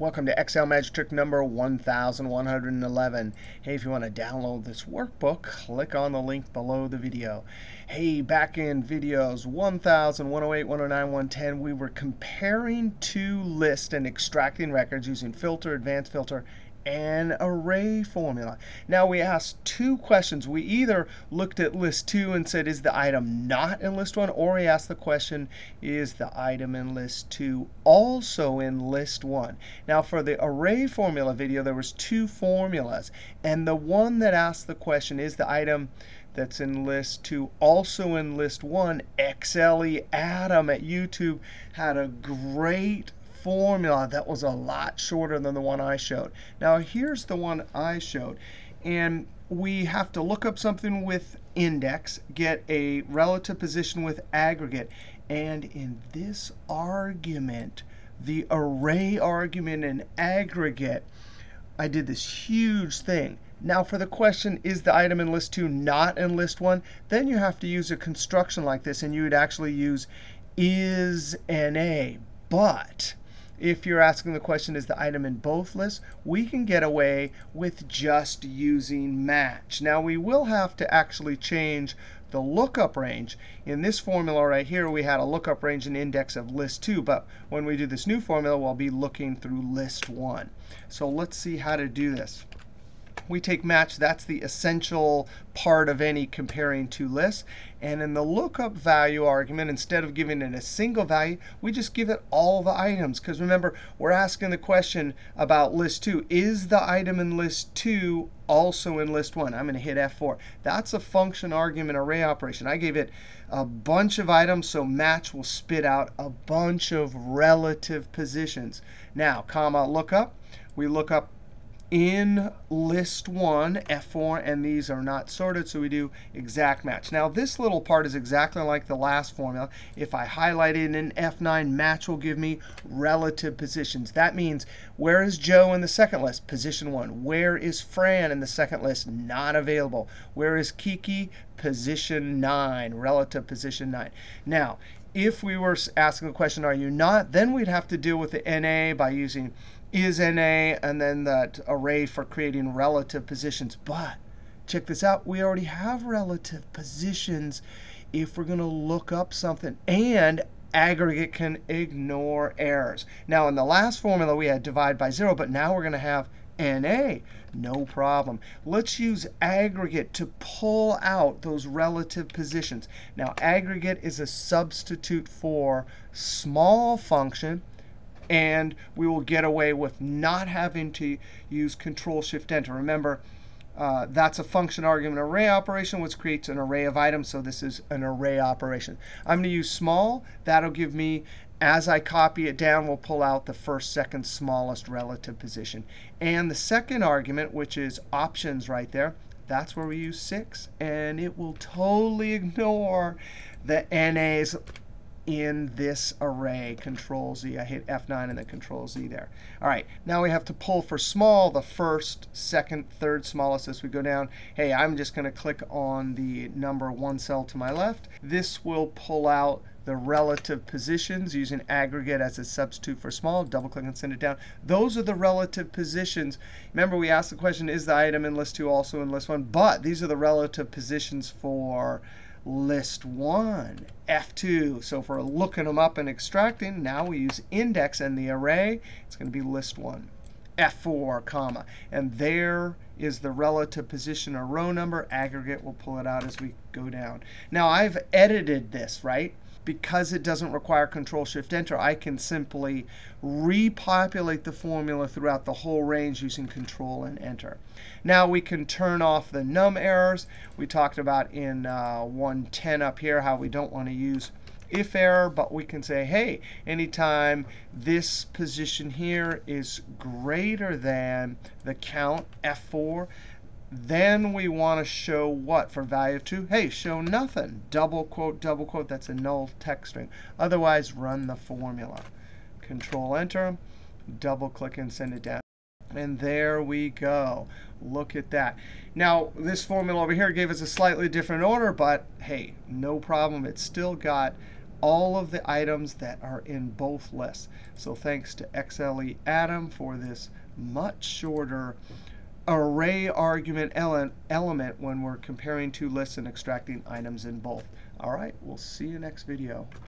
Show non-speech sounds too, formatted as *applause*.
Welcome to Excel Magic Trick number 1111. Hey, if you want to download this workbook, click on the link below the video. Hey, back in videos 1000, 108, 109, 110, we were comparing two lists and extracting records using filter, advanced filter, an array formula. Now we asked two questions. We either looked at list 2 and said, is the item not in list 1? Or we asked the question, is the item in list 2 also in list 1? Now for the array formula video, there was two formulas. And the one that asked the question, is the item that's in list 2 also in list 1, Exceli Adam at YouTube had a great formula that was a lot shorter than the one I showed. Now here's the one I showed. And we have to look up something with index, get a relative position with aggregate. And in this argument, the array argument and aggregate, I did this huge thing. Now for the question, is the item in list 2 not in list 1? Then you have to use a construction like this, and you would actually use is NA. But if you're asking the question, is the item in both lists, we can get away with just using match. Now, we will have to actually change the lookup range. In this formula right here, we had a lookup range and index of list 2. But when we do this new formula, we'll be looking through list 1. So let's see how to do this we take match. That's the essential part of any comparing two lists. And in the lookup value argument, instead of giving it a single value, we just give it all the items. Because remember, we're asking the question about list 2. Is the item in list 2 also in list 1? I'm going to hit F4. That's a function argument array operation. I gave it a bunch of items, so match will spit out a bunch of relative positions. Now, comma lookup. We look up in list 1, F4, and these are not sorted, so we do exact match. Now, this little part is exactly like the last formula. If I highlight it in F9, match will give me relative positions. That means where is Joe in the second list? Position 1. Where is Fran in the second list? Not available. Where is Kiki? Position 9, relative position 9. Now, if we were asking the question, are you not, then we'd have to deal with the NA by using is NA, and then that array for creating relative positions. But check this out. We already have relative positions if we're going to look up something. And aggregate can ignore errors. Now, in the last formula, we had divide by 0. But now we're going to have NA. No problem. Let's use aggregate to pull out those relative positions. Now, aggregate is a substitute for small function and we will get away with not having to use Control Shift Enter. Remember, uh, that's a function argument array operation, which creates an array of items. So this is an array operation. I'm going to use small. That'll give me, as I copy it down, we'll pull out the first, second, smallest relative position. And the second argument, which is options right there, that's where we use 6. And it will totally *laughs* ignore the NA's in this array, Control Z. I hit F9 and then Control Z there. All right, now we have to pull for small the first, second, third smallest as we go down. Hey, I'm just going to click on the number one cell to my left. This will pull out the relative positions using aggregate as a substitute for small. Double click and send it down. Those are the relative positions. Remember, we asked the question, is the item in list 2 also in list 1? But these are the relative positions for list 1, F2. So if we're looking them up and extracting, now we use index and the array. It's going to be list 1, F4, comma. And there is the relative position or row number. Aggregate will pull it out as we go down. Now I've edited this, right? Because it doesn't require Control Shift Enter, I can simply repopulate the formula throughout the whole range using Control and Enter. Now we can turn off the num errors. We talked about in uh, 110 up here how we don't want to use if error, but we can say, hey, anytime this position here is greater than the count, F4, then we want to show what for value of 2? Hey, show nothing. Double quote, double quote. That's a null text string. Otherwise, run the formula. Control Enter, double click, and send it down. And there we go. Look at that. Now, this formula over here gave us a slightly different order, but hey, no problem. It's still got all of the items that are in both lists. So thanks to Exceli Adam for this much shorter array argument element when we're comparing two lists and extracting items in both. All right, we'll see you next video.